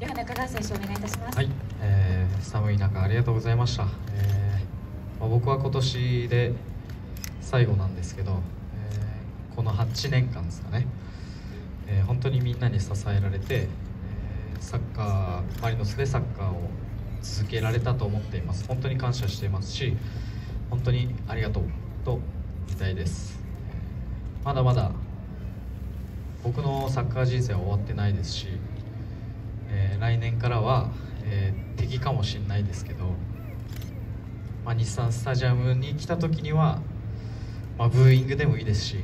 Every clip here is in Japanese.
では中川選手お願いいたします。はい、えー寒い中ありがとうございました、えーまあ、僕は今年で最後なんですけど、えーこの8年間ですかね、えー本当にみんなに支えられて、えーサッカーマリノスでサッカーを続けられたと思っています。本当に感謝していますし本当にありがとうと言いたいです、えまだまだ僕のサッカー人生は終わってないですし、えー来年からは、えー敵かもしれないですけど、まあ、日産スタジアムに来た時には、まあ、ブーイングでもいいですし、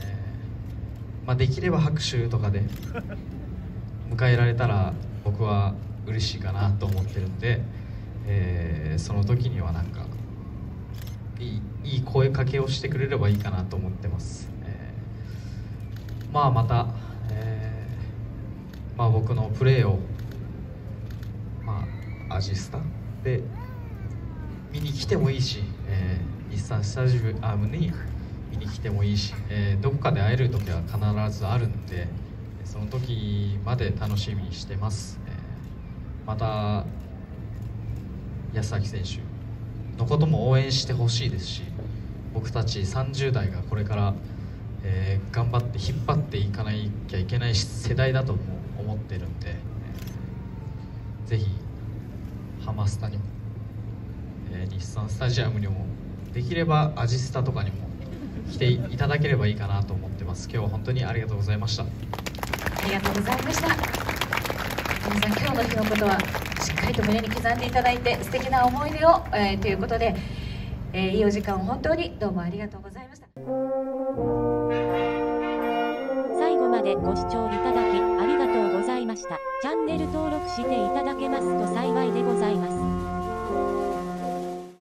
えーまあ、できれば拍手とかで迎えられたら僕は嬉しいかなと思ってるんで、えその時にはなんかいいい声かけをしてくれればいいかなと思ってます、えまあまた、えーまあ、僕のプレーを、アジスタで見に来てもいいし、えー日産スタジアムに見に来てもいいし、えーどこかで会える時は必ずあるんでその時まで楽しみにしてます、えーまた安崎選手のことも応援してほしいですし僕たち30代がこれから、えー頑張って引っ張っていかなきゃいけない世代だとも思ってるんで、えーぜひマスタにも、えー日産スタジアムにも。できればアジスタとかにも。来ていただければいいかなと思ってます。今日は本当にありがとうございました。ありがとうございました。皆さん今日の日のことはしっかりと胸に刻んでいただいて素敵な思い出を、えーということで、えーいいお時間を本当にどうもありがとうございました。最後までご視聴いただきありがとうございました。チャンネル登録していただけますと幸